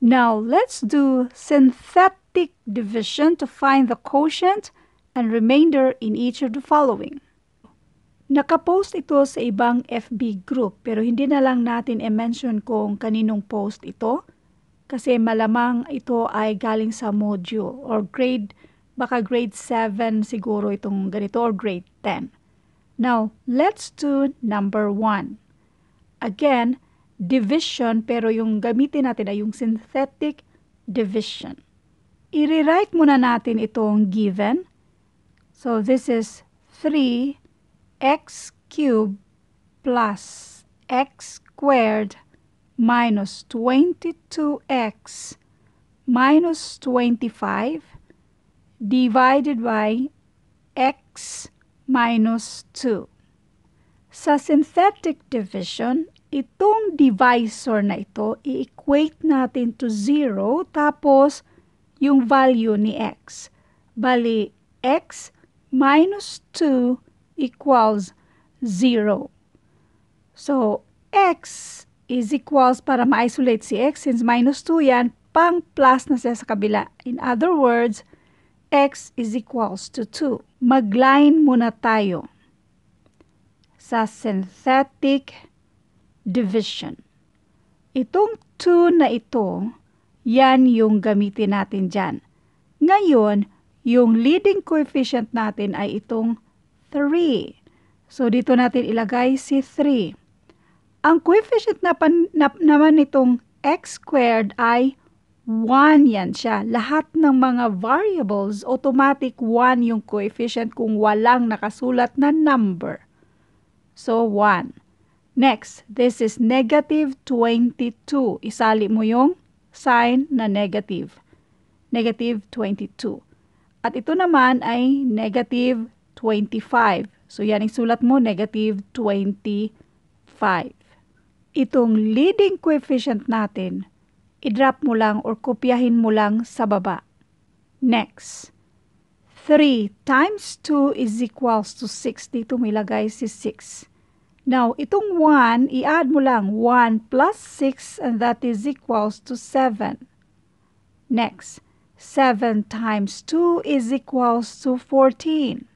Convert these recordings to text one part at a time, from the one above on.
Now, let's do synthetic division to find the quotient and remainder in each of the following. Nakapost ito sa ibang FB group pero hindi na lang natin i-mention kung kaninong post ito kasi malamang ito ay galing sa module or grade, baka grade 7 siguro itong ganito or grade 10. Now, let's do number 1. Again, division pero yung gamitin natin ay yung synthetic division. I-rewrite muna natin itong given. So this is 3x cubed plus x squared minus 22x minus 25 divided by x minus 2. Sa synthetic division, itong divisor na ito, i-equate natin to 0 tapos yung value ni x. Bali, x minus 2 equals 0. So, x is equals para ma-isolate si x since minus 2 yan, pang plus na siya sa kabila. In other words, x is equals to 2. Mag-line muna tayo sa synthetic division. Itong 2 na ito, yan yung gamitin natin dyan. Ngayon, yung leading coefficient natin ay itong 3. So, dito natin ilagay si 3. Ang coefficient na, pan, na naman nitong x squared ay 1 yan siya. Lahat ng mga variables, automatic 1 yung coefficient kung walang nakasulat na number. So, 1. Next, this is negative 22. Isali mo yung sign na negative. Negative 22. At ito naman ay negative 25. So, yan ang sulat mo, negative 25. Itong leading coefficient natin, i-drop mo lang or kopyahin mo lang sa baba. Next, 3 times 2 is equals to 6. Dito may lagay si 6. Now, itong 1, i-add mo lang 1 plus 6 and that is equals to 7. Next, 7 times 2 is equals to 14.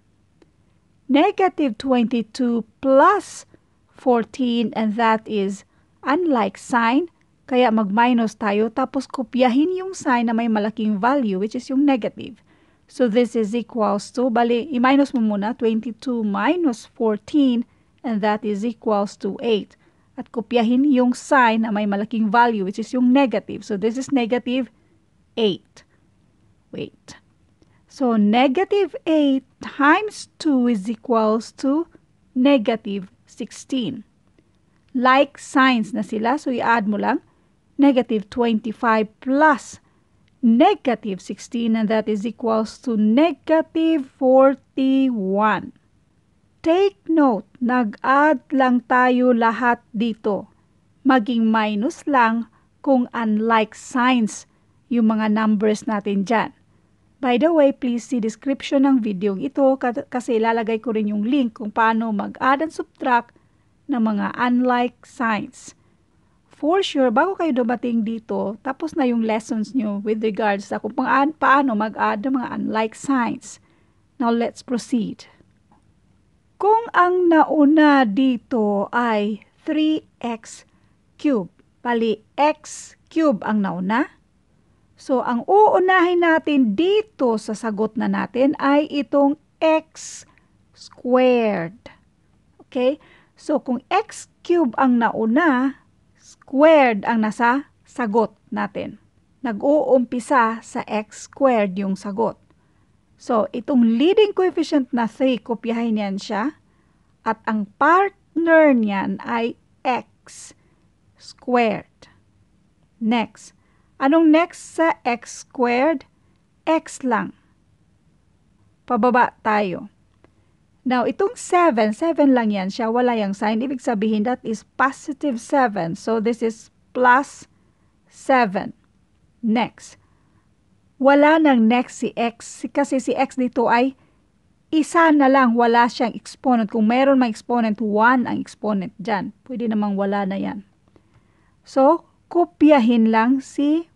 Negative 22 plus 14 and that is unlike sign, kaya mag-minus tayo tapos kopyahin yung sign na may malaking value which is yung negative. So this is equals to, bali, i-minus mo muna, 22 minus 14 and that is equals to 8. At kopyahin yung sign na may malaking value which is yung negative. So this is negative 8. Wait. So negative 8 times 2 is equals to negative 16. Like signs na sila, so i-add mo lang negative 25 plus negative 16 and that is equals to negative 41. Take note, nag-add lang tayo lahat dito. Maging minus lang kung unlike signs yung mga numbers natin dyan. By the way, please see description ng video ito kasi ilalagay ko rin yung link kung paano mag-add and subtract ng mga unlike signs. For sure, bago kayo dumating dito, tapos na yung lessons nyo with regards sa kung paano mag-add ng mga unlike signs. Now, let's proceed. Kung ang nauna dito ay 3x cube, pali x cube ang nauna, so ang uunahin natin dito sa sagot na natin ay itong x squared. Okay? So kung x cube ang nauna, squared ang nasa sagot natin. Nag-uumpisa sa x squared yung sagot. So, itong leading coefficient na 3, kopyahin yan siya. At ang partner niyan ay x squared. Next. Anong next sa x squared? x lang. Pababa tayo. Now, itong 7, 7 lang yan siya, wala yung sign. Ibig sabihin, that is positive 7. So, this is plus 7. Next wala nang next si x kasi si x dito ay isa na lang, wala siyang exponent. Kung mayroon mang exponent, 1 ang exponent dyan. Pwede namang wala na yan. So, kopyahin lang si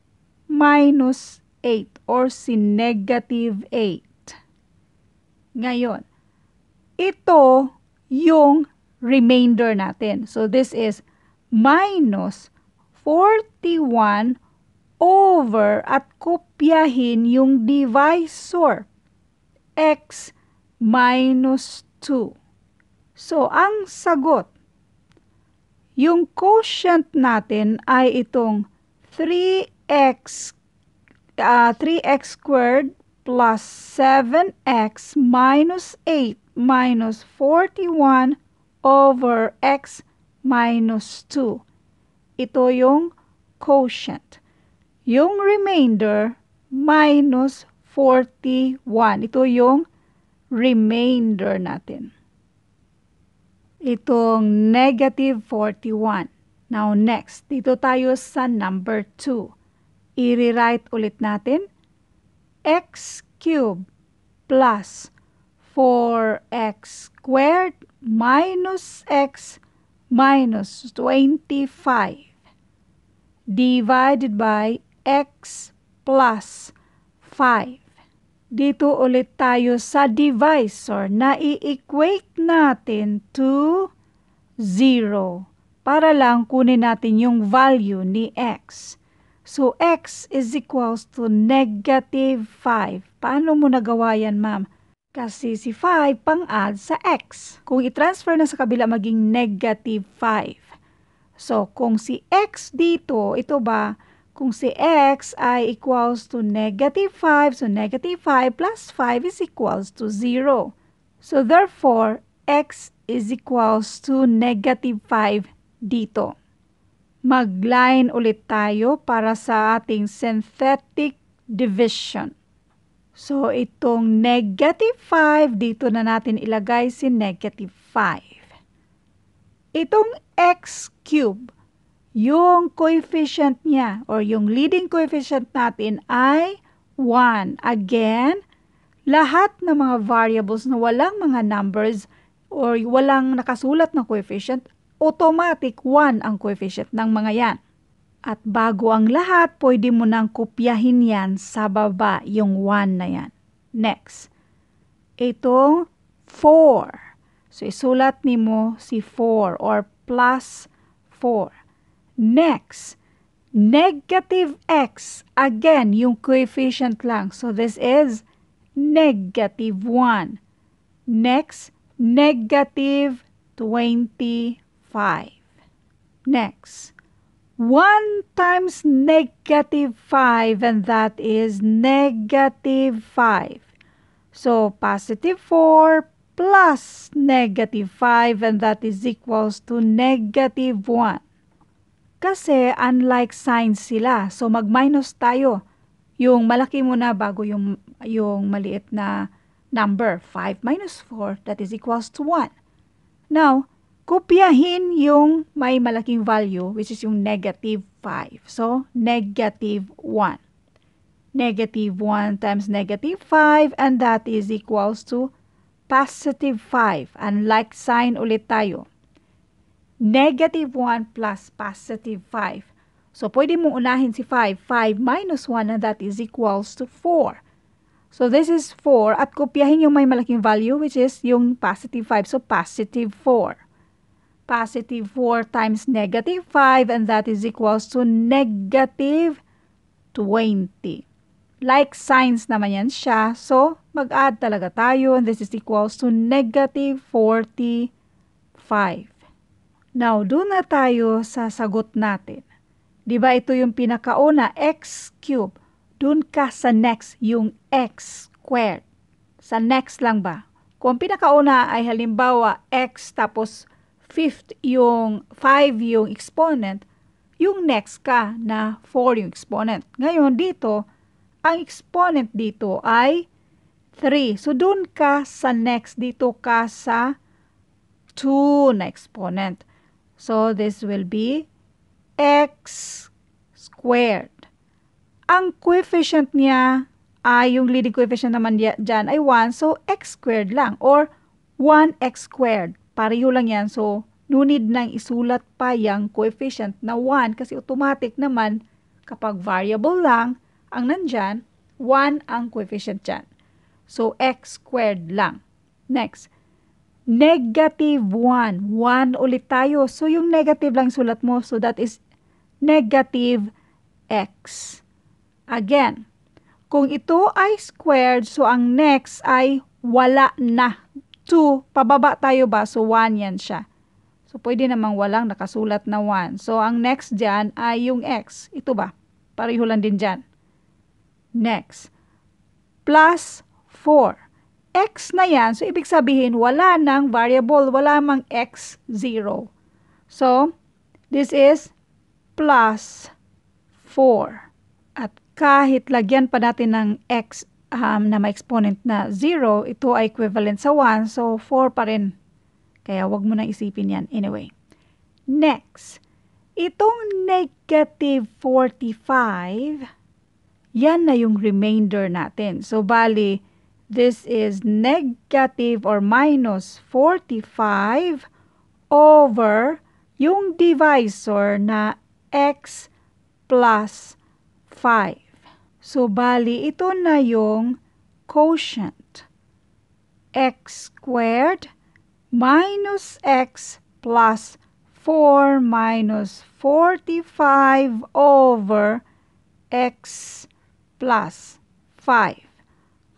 minus 8 or si negative 8. Ngayon, ito yung remainder natin. So this is minus 41 over at kopyahin yung divisor x minus 2. So, ang sagot, yung quotient natin ay itong 3x uh, 3x squared plus 7x minus 8 minus 41 over x minus 2. Ito yung quotient. Yung remainder minus 41. Ito yung remainder natin itong negative 41. Now next, dito tayo sa number 2. I-rewrite ulit natin x cubed plus 4x squared minus x minus 25 divided by x plus 5. Dito ulit tayo sa divisor na i-equate natin to 0 para lang kunin natin yung value ni x. So, x is equals to negative 5. Paano mo nagawa yan, ma'am? Kasi si 5 pang-add sa x. Kung i-transfer na sa kabila, maging negative 5. So, kung si x dito, ito ba, kung si x ay equals to negative 5, so negative 5 plus 5 is equals to 0. So therefore, x is equals to negative 5 dito. Mag-line ulit tayo para sa ating synthetic division. So, itong negative 5, dito na natin ilagay si negative 5. Itong x cube, yung coefficient niya or yung leading coefficient natin ay 1. Again, lahat ng mga variables na walang mga numbers or walang nakasulat na coefficient, automatic 1 ang coefficient ng mga yan. At bago ang lahat, pwede mo nang kopyahin yan sa baba, yung 1 na yan. Next. Itong 4. So, isulat ni mo si 4 or plus 4. Next, negative x. Again, yung coefficient lang. So this is negative 1. Next, negative 25. Next, 1 times negative 5 and that is negative 5. So, positive 4 plus negative 5 and that is equals to negative 1. Kasi unlike signs sila. So mag-minus tayo. Yung malaki muna bago yung, yung maliit na number. 5 minus 4, that is equals to 1. Now, kopyahin yung may malaking value, which is yung negative 5. So, negative 1. Negative 1 times negative 5, and that is equals to positive 5. Unlike sign ulit tayo negative 1 plus positive 5. So, pwede mong unahin si 5. 5 minus 1 and that is equals to 4. So, this is 4 at kopyahin yung may malaking value which is yung positive 5. So, positive 4. Positive 4 times negative 5 and that is equals to negative 20. Like signs naman yan siya. So, mag-add talaga tayo and this is equals to negative 45. Now, doon na tayo sa sagot natin. Di ba ito yung pinakauna, x cube. Doon ka sa next, yung x squared. Sa next lang ba? Kung pinakauna ay halimbawa x tapos fifth yung 5 yung exponent, yung next ka na 4 yung exponent. Ngayon dito, ang exponent dito ay 3. So doon ka sa next, dito ka sa 2 na exponent. So, this will be x squared. Ang coefficient niya, ay yung leading coefficient naman dyan ay 1, so x squared lang or 1x squared. Pareho lang yan, so no need nang isulat pa yung coefficient na 1 kasi automatic naman Kapag variable lang ang nandyan, 1 ang coefficient dyan. So, x squared lang. Next, negative 1. 1 ulit tayo. So, yung negative lang sulat mo. So, that is negative x. Again, kung ito ay squared, so ang next ay wala na. 2, pababa tayo ba? So, 1 yan siya. So, pwede namang walang nakasulat na 1. So, ang next dyan ay yung x. Ito ba? Pareho lang din dyan. Next, plus 4. X na yan, so ibig sabihin wala nang variable, wala mang x, 0. So, this is plus 4. At kahit lagyan pa natin ng x um, na may exponent na 0, ito ay equivalent sa 1, so 4 pa rin. Kaya wag mo nang isipin yan. Anyway, next, itong negative 45, yan na yung remainder natin. So, bali, this is negative or minus 45 over yung divisor na x plus 5. So, bali, ito na yung quotient. x squared minus x plus 4 minus 45 over x plus 5.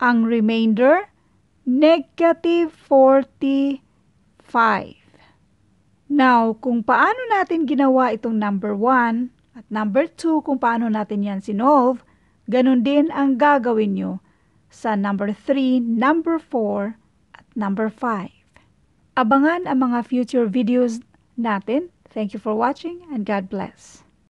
Ang remainder, negative 45. Now, kung paano natin ginawa itong number 1 at number 2 kung paano natin yan sinolve, ganun din ang gagawin nyo sa number 3, number 4, at number 5. Abangan ang mga future videos natin. Thank you for watching and God bless.